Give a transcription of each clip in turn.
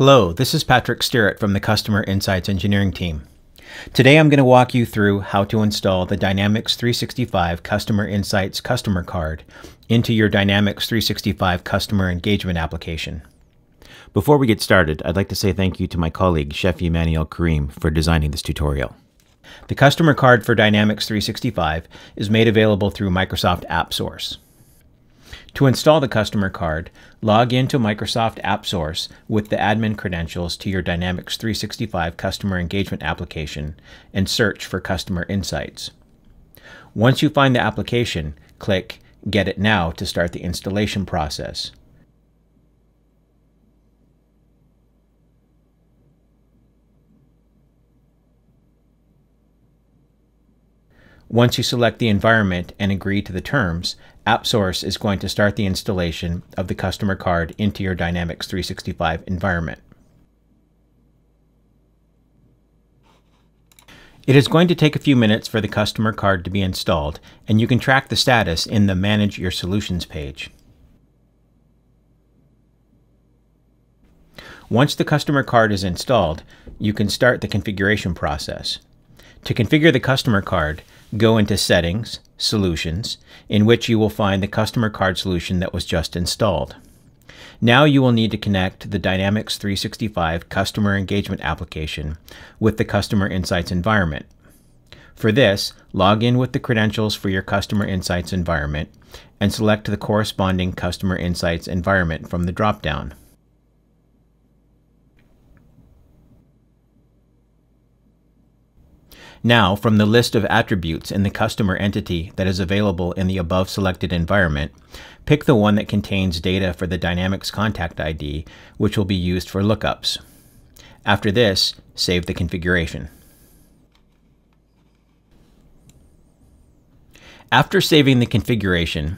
Hello, this is Patrick Sterrett from the Customer Insights Engineering team. Today I'm going to walk you through how to install the Dynamics 365 Customer Insights customer card into your Dynamics 365 customer engagement application. Before we get started, I'd like to say thank you to my colleague, Chef Emmanuel Karim, for designing this tutorial. The customer card for Dynamics 365 is made available through Microsoft AppSource. To install the customer card, log into Microsoft AppSource with the admin credentials to your Dynamics 365 customer engagement application and search for Customer Insights. Once you find the application, click Get It Now to start the installation process. Once you select the environment and agree to the terms, AppSource is going to start the installation of the customer card into your Dynamics 365 environment. It is going to take a few minutes for the customer card to be installed, and you can track the status in the Manage Your Solutions page. Once the customer card is installed, you can start the configuration process. To configure the customer card, go into Settings, Solutions, in which you will find the customer card solution that was just installed. Now you will need to connect the Dynamics 365 Customer Engagement application with the Customer Insights environment. For this, log in with the credentials for your Customer Insights environment and select the corresponding Customer Insights environment from the dropdown. Now, from the list of attributes in the customer entity that is available in the above selected environment, pick the one that contains data for the Dynamics Contact ID, which will be used for lookups. After this, save the configuration. After saving the configuration,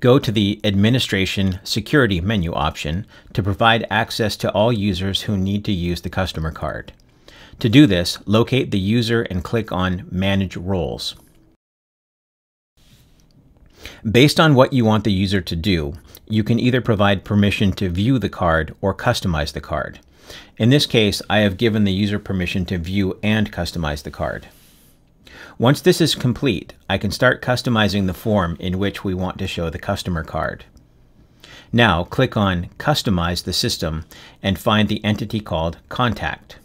go to the Administration Security menu option to provide access to all users who need to use the customer card. To do this, locate the user and click on Manage Roles. Based on what you want the user to do, you can either provide permission to view the card or customize the card. In this case, I have given the user permission to view and customize the card. Once this is complete, I can start customizing the form in which we want to show the customer card. Now click on Customize the System and find the entity called Contact.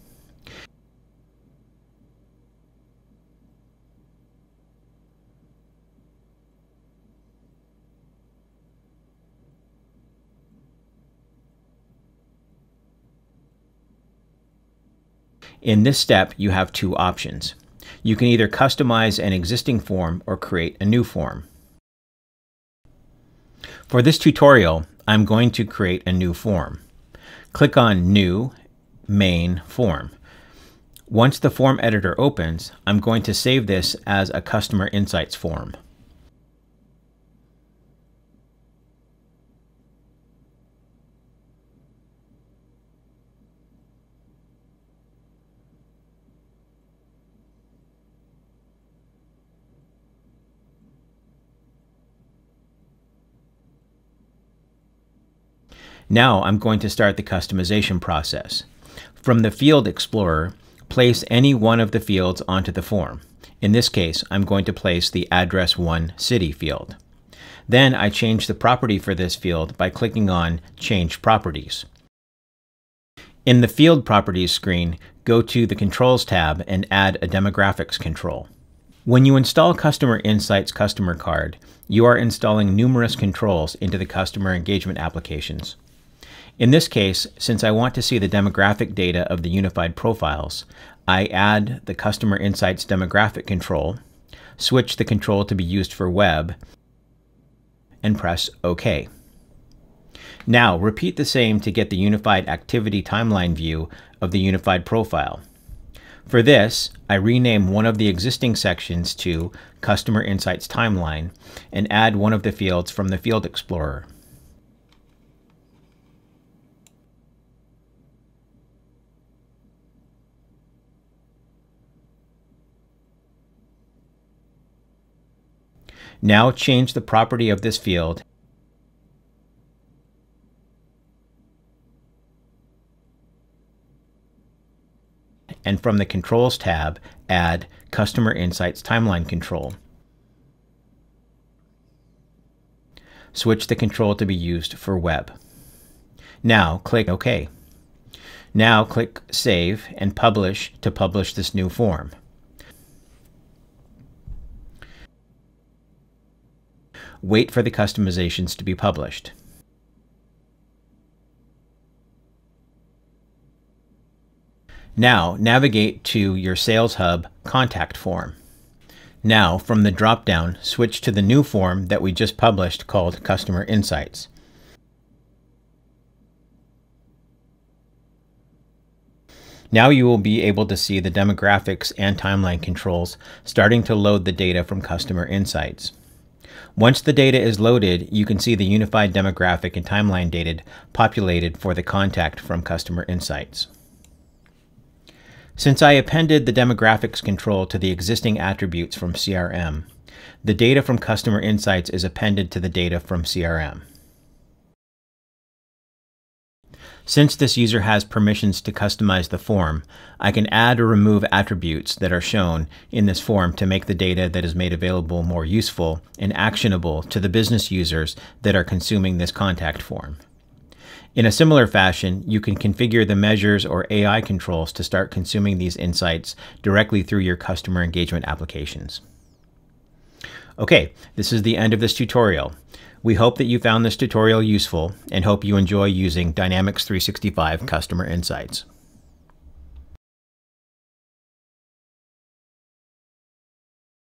In this step, you have two options. You can either customize an existing form or create a new form. For this tutorial, I'm going to create a new form. Click on New, Main Form. Once the form editor opens, I'm going to save this as a Customer Insights form. Now I'm going to start the customization process. From the Field Explorer, place any one of the fields onto the form. In this case, I'm going to place the Address 1 City field. Then I change the property for this field by clicking on Change Properties. In the Field Properties screen, go to the Controls tab and add a Demographics control. When you install Customer Insights Customer Card, you are installing numerous controls into the customer engagement applications. In this case, since I want to see the demographic data of the unified profiles, I add the Customer Insights demographic control, switch the control to be used for web, and press OK. Now, repeat the same to get the unified activity timeline view of the unified profile. For this, I rename one of the existing sections to Customer Insights Timeline and add one of the fields from the Field Explorer. Now change the property of this field.。and from the Controls tab, add Customer Insights Timeline Control. Switch the control to be used for web. Now click OK. Now click Save and Publish to publish this new form. Wait for the customizations to be published. Now navigate to your Sales Hub contact form. Now, from the drop-down, switch to the new form that we just published called Customer Insights. Now you will be able to see the demographics and timeline controls starting to load the data from Customer Insights. Once the data is loaded, you can see the unified demographic and timeline data populated for the contact from Customer Insights. Since I appended the demographics control to the existing attributes from CRM, the data from Customer Insights is appended to the data from CRM. Since this user has permissions to customize the form, I can add or remove attributes that are shown in this form to make the data that is made available more useful and actionable to the business users that are consuming this contact form. In a similar fashion, you can configure the measures or AI controls to start consuming these insights directly through your customer engagement applications. Okay, this is the end of this tutorial. We hope that you found this tutorial useful and hope you enjoy using Dynamics 365 Customer Insights.